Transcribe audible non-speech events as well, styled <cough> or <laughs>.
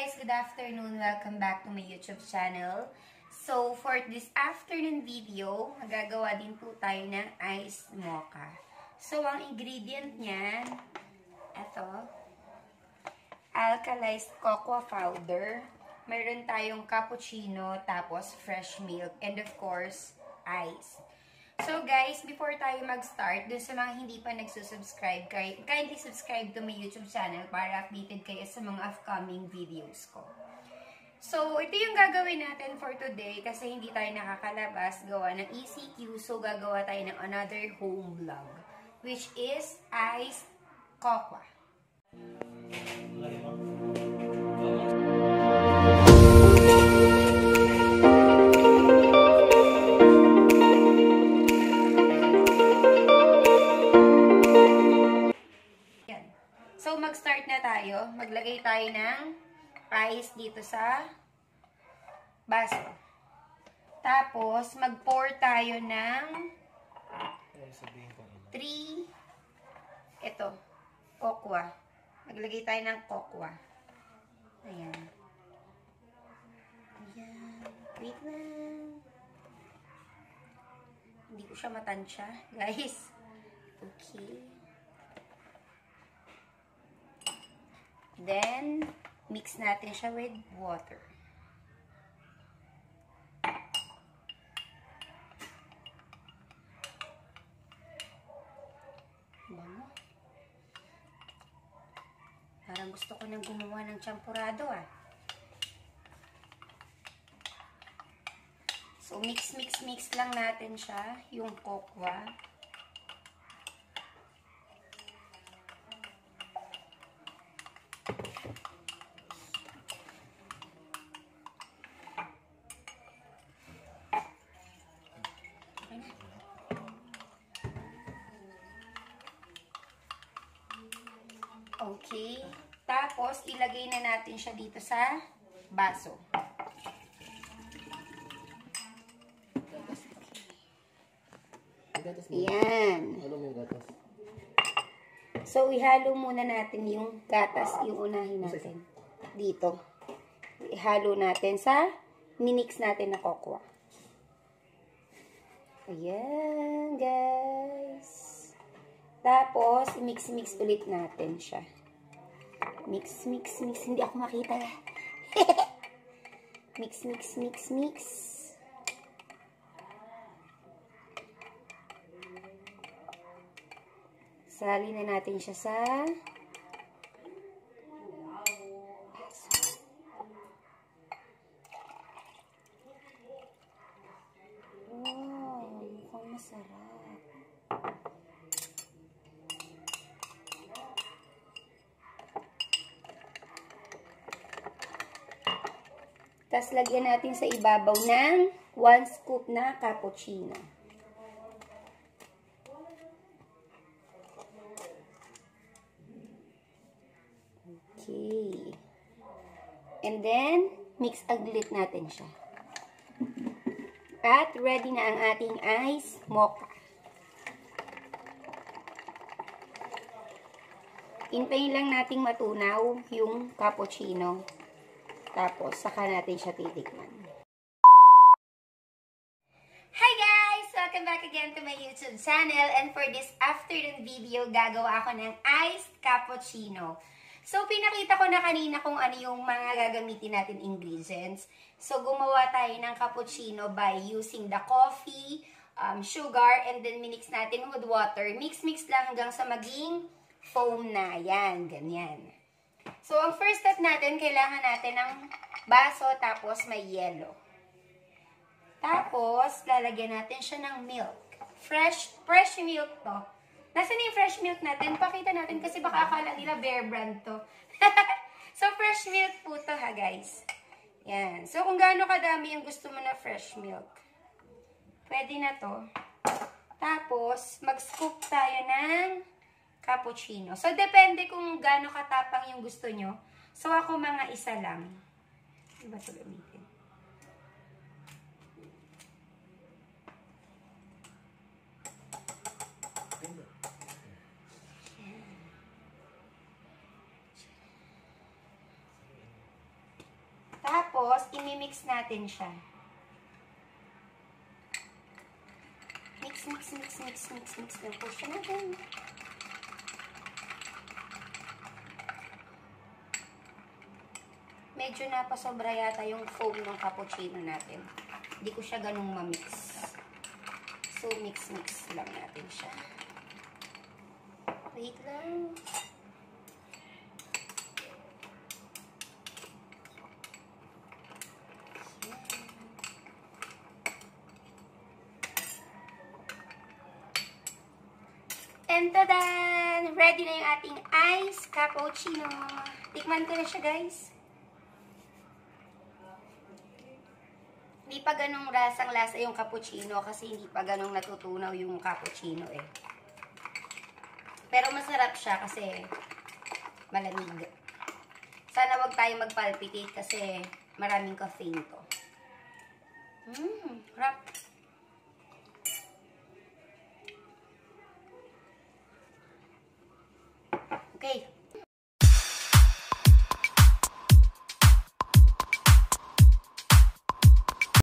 afternoon. Welcome back to my YouTube channel. So, for this afternoon video, magagawa din po tayo ng iced mocha. So, ang ingredient niyan, ito, alkalized cocoa powder, mayroon tayong cappuccino, tapos fresh milk, and of course, ice. So guys, before tayo mag-start, dun sa mga hindi pa nagsusubscribe, kindly subscribe to my YouTube channel para updated kayo sa mga upcoming videos ko. So, ito yung gagawin natin for today kasi hindi tayo nakakalabas gawa ng ECQ. So, gagawa tayo ng another home vlog, which is iced cocoa. Ice dito sa baso. Tapos, mag-pour tayo ng 3 ito, cocoa. Maglagay tayo ng cocoa. Ayan. Ayan. Wait lang. Hindi ko siya matansya, guys. Okay. Then, mix natin siya with water. Bango. Parang gusto ko nang gumawa ng champurado ah. So, mix, mix, mix lang natin siya, yung cocoa. Okay. Tapos, ilagay na natin siya dito sa baso. Yan. So, ihalo muna natin yung gatas, yung unahin natin. Dito. Ihalo natin sa minix natin na cocoa. Ayan, guys. Tapos, mix-mix ulit natin siya. Mix, mix, mix. Hindi ako makita. <laughs> mix, mix, mix, mix. Sali na natin siya sa Tapos, lagyan natin sa ibabaw ng 1 scoop na cappuccino. Okay. And then, mix aglit natin siya. At ready na ang ating ice mocha. Intayin lang nating matunaw yung cappuccino. Tapos, saka natin siya titikman. Hi guys! Welcome back again to my YouTube channel. And for this afternoon video, gagawa ako ng iced cappuccino. So, pinakita ko na kanina kung ano yung mga gagamitin natin ingredients. So, gumawa tayo ng cappuccino by using the coffee, um, sugar, and then minix natin with water. Mix-mix lang hanggang sa maging foam na. Yan, ganyan. So, ang first step natin, kailangan natin ng baso, tapos may yellow. Tapos, lalagyan natin siya ng milk. Fresh, fresh milk to. Nasaan yung fresh milk natin? Pakita natin kasi baka akala nila Bear Brand to. <laughs> so, fresh milk po to ha, guys. Yan. So, kung gaano kadami yung gusto mo na fresh milk, pwede na to. Tapos, mag-scoop tayo ng cappuccino. So, depende kung gaano katapang yung gusto nyo. So, ako mga isa lang. Diba ito gamitin? imimix natin siya. Mix, mix, mix, mix, mix, mix lang po siya natin. Medyo napasobra yata yung foam ng cappuccino natin. Hindi ko siya ganung ma-mix. So, mix-mix lang natin siya. Wait lang. And tadan! Ready na yung ating ice cappuccino. Tikman ko na siya, guys. Hindi pa ganong lasang-lasa yung cappuccino kasi hindi pa ganong natutunaw yung cappuccino eh. Pero masarap siya kasi malamig. Sana wag tayo magpalpitate kasi maraming caffeine to. Mmm, rap. Okay.